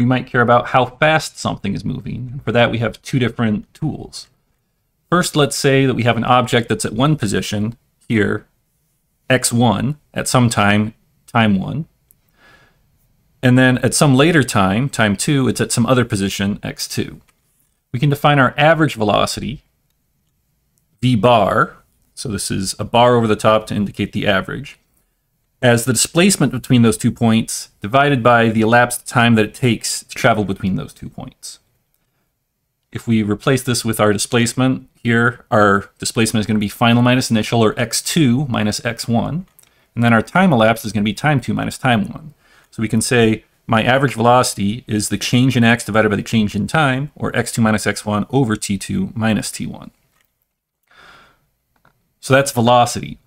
we might care about how fast something is moving. For that, we have two different tools. First, let's say that we have an object that's at one position here, x1, at some time, time 1. And then at some later time, time 2, it's at some other position, x2. We can define our average velocity, v bar, so this is a bar over the top to indicate the average, as the displacement between those two points divided by the elapsed time that it takes to travel between those two points. If we replace this with our displacement, here our displacement is going to be final minus initial, or x2 minus x1. And then our time elapsed is going to be time 2 minus time 1. So we can say my average velocity is the change in x divided by the change in time, or x2 minus x1 over t2 minus t1. So that's velocity.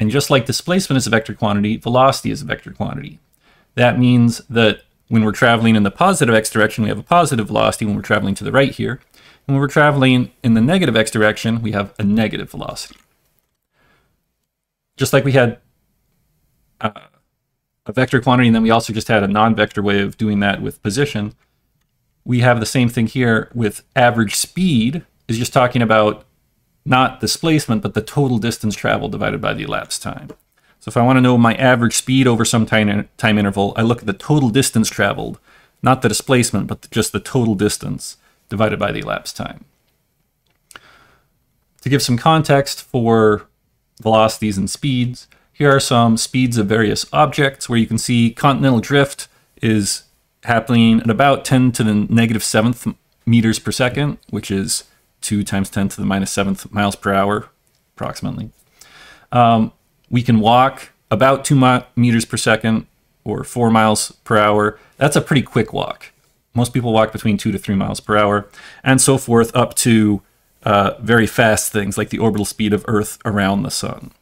And just like displacement is a vector quantity, velocity is a vector quantity. That means that when we're traveling in the positive x direction, we have a positive velocity when we're traveling to the right here. And when we're traveling in the negative x direction, we have a negative velocity. Just like we had uh, a vector quantity, and then we also just had a non-vector way of doing that with position, we have the same thing here with average speed, is just talking about not displacement, but the total distance traveled divided by the elapsed time. So if I want to know my average speed over some time, time interval, I look at the total distance traveled, not the displacement, but just the total distance divided by the elapsed time. To give some context for velocities and speeds, here are some speeds of various objects where you can see continental drift is happening at about 10 to the negative seventh meters per second, which is 2 times 10 to the minus minus seventh miles per hour, approximately. Um, we can walk about 2 meters per second or 4 miles per hour. That's a pretty quick walk. Most people walk between 2 to 3 miles per hour, and so forth, up to uh, very fast things like the orbital speed of Earth around the sun.